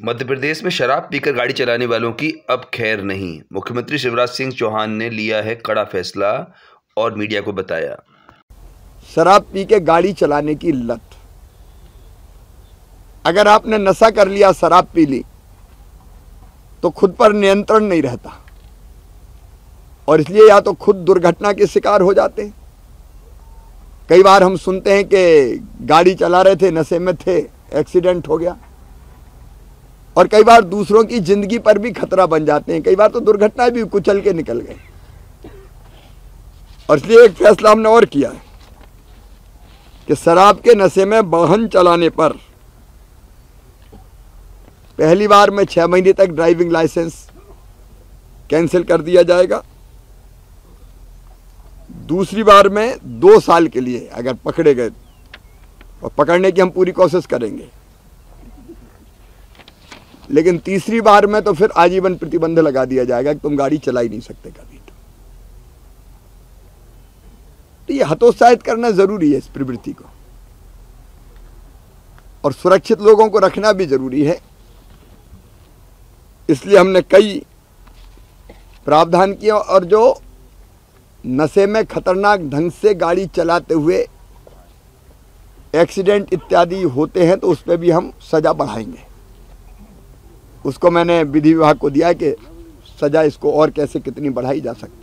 मध्य प्रदेश में शराब पीकर गाड़ी चलाने वालों की अब खैर नहीं। मुख्यमंत्री शिवराज सिंह चौहान ने लिया है कड़ा फैसला और मीडिया को बताया। शराब पी के गाड़ी चलाने की लत। अगर आपने नशा कर लिया, शराब पी ली तो खुद पर नियंत्रण नहीं रहता। और इसलिए या तो खुद दुर्घटना के शिकार हो जाते। कई बार हम सुनते हैं कि गाड़ी चला रहे थे, नशे में थे, एक्सीडेंट हो गया। और कई बार दूसरों की ज़िंदगी पर भी खतरा बन जाते हैं। कई बार तो दुर्घटनाएँ भी कुचल के निकल गए और इसलिए एक फैसला हमने और किया है कि शराब के नशे में वाहन चलाने पर पहली बार में छह महीने तक ड्राइविंग लाइसेंस कैंसिल कर दिया जाएगा। दूसरी बार में दो साल के लिए अगर पकड़े गए और पकड़ने की हम पूरी कोशिश करेंगे। लेकिन तीसरी बार में तो फिर आजीवन प्रतिबंध लगा दिया जाएगा कि तुम गाड़ी चला ही नहीं सकते कभी तो, तो ये हतोत्साहित करना ज़रूरी है इस प्रवृत्ति को। और सुरक्षित लोगों को रखना भी ज़रूरी है। इसलिए हमने कई प्रावधान किए और जो नशे में खतरनाक ढंग से गाड़ी चलाते हुए एक्सीडेंट इत्यादि होते हैं तो उस पर भी हम सज़ा बढ़ाएँगे। उसको मैंने विधि विभाग को दिया कि सज़ा इसको और कैसे कितनी बढ़ाई जा सकती